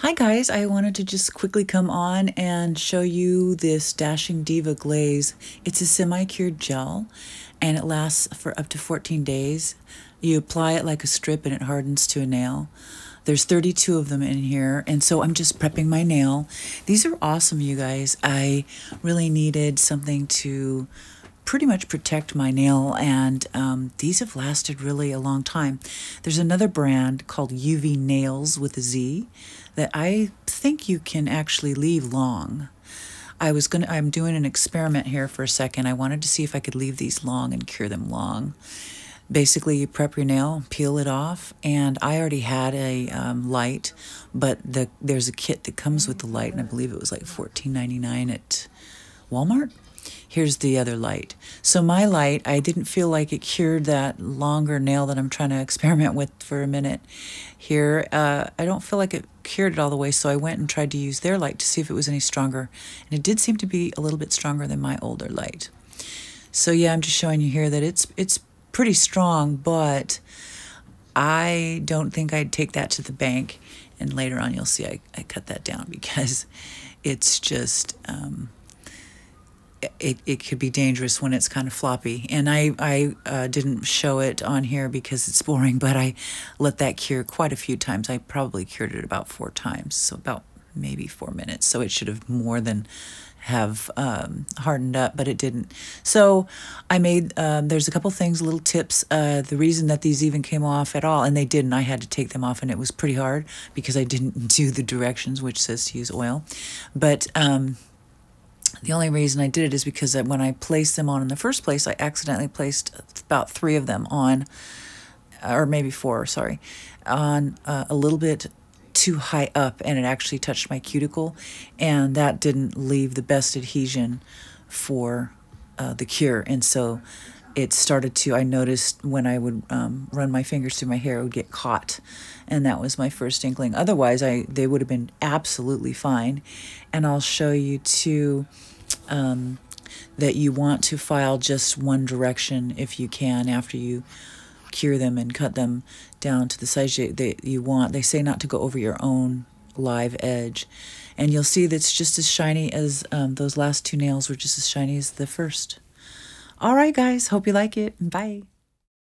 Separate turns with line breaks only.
Hi guys, I wanted to just quickly come on and show you this Dashing Diva Glaze. It's a semi-cured gel and it lasts for up to 14 days. You apply it like a strip and it hardens to a nail. There's 32 of them in here and so I'm just prepping my nail. These are awesome you guys. I really needed something to pretty much protect my nail and um, these have lasted really a long time. There's another brand called UV Nails with a Z that I think you can actually leave long. I was gonna I'm doing an experiment here for a second. I wanted to see if I could leave these long and cure them long. Basically, you prep your nail, peel it off, and I already had a um, light, but the there's a kit that comes with the light, and I believe it was like $14.99 at Walmart here's the other light. So my light, I didn't feel like it cured that longer nail that I'm trying to experiment with for a minute here. Uh, I don't feel like it cured it all the way, so I went and tried to use their light to see if it was any stronger. And it did seem to be a little bit stronger than my older light. So yeah, I'm just showing you here that it's it's pretty strong, but I don't think I'd take that to the bank. And later on, you'll see I, I cut that down because it's just um, it, it could be dangerous when it's kind of floppy. And I, I uh, didn't show it on here because it's boring, but I let that cure quite a few times. I probably cured it about four times, so about maybe four minutes. So it should have more than have um, hardened up, but it didn't. So I made, um, there's a couple things, little tips. Uh, the reason that these even came off at all, and they didn't, I had to take them off and it was pretty hard because I didn't do the directions, which says to use oil. But um, the only reason I did it is because when I placed them on in the first place, I accidentally placed about three of them on, or maybe four, sorry, on uh, a little bit too high up and it actually touched my cuticle and that didn't leave the best adhesion for uh, the cure. And so it started to i noticed when i would um, run my fingers through my hair it would get caught and that was my first inkling otherwise i they would have been absolutely fine and i'll show you too um, that you want to file just one direction if you can after you cure them and cut them down to the size that you want. They say not to go over your own live edge. And you'll see that's just as shiny as um, those last two nails were just as shiny as the first. All right, guys. Hope you like it. Bye.